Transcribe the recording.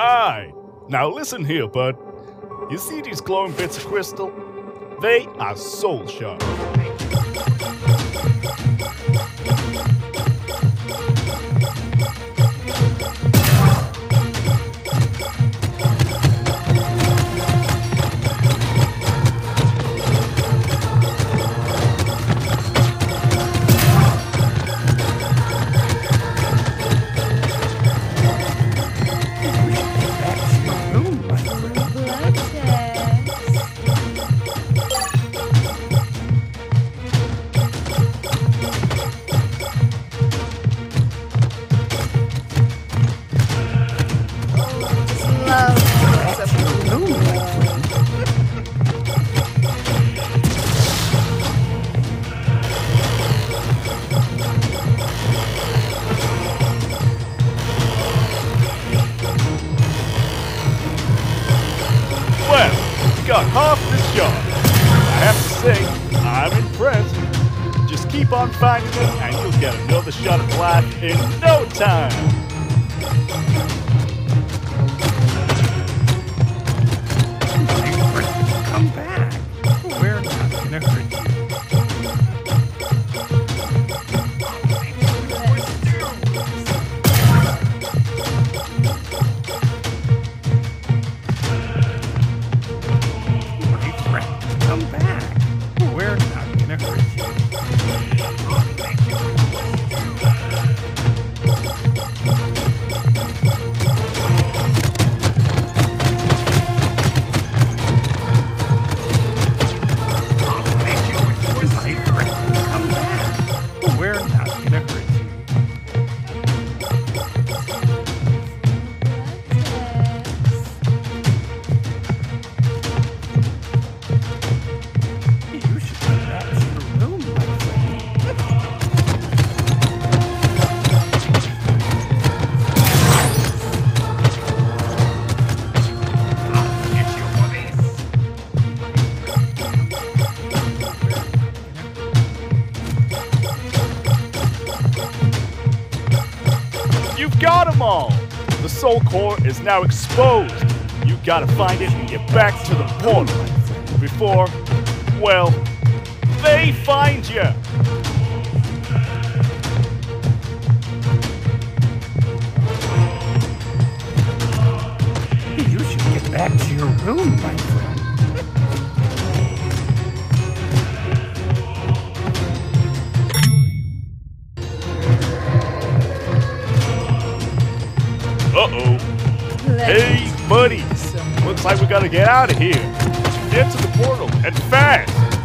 Hi. Now listen here, bud. You see these glowing bits of crystal? They are soul shards. Half the shard. I have to say, I'm impressed. Just keep on finding them, and you'll get another shot of life in no time. You've got them all. The soul core is now exposed. You gotta find it and get back to the portal before, well, they find you. You should get back to your room, my friend. Buddy. Looks like we gotta get out of here. Get to the portal and fast.